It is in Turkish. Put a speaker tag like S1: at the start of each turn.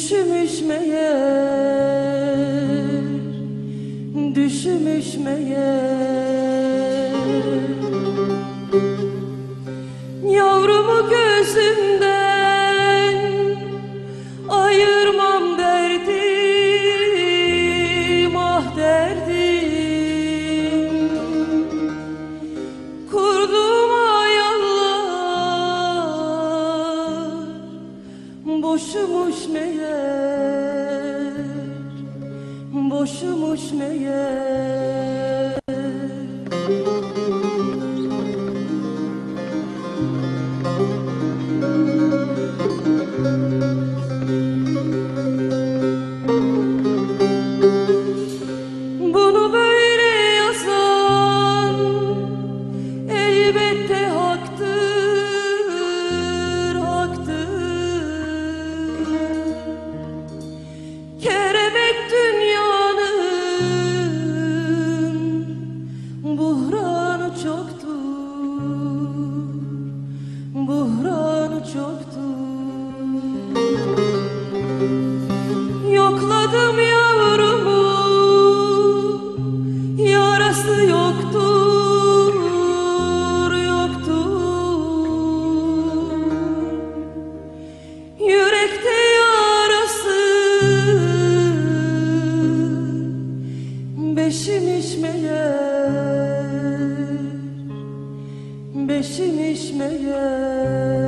S1: Düşmüş meğer Düşmüş meğer. Boşumuş meğer Boşumuş meğer love.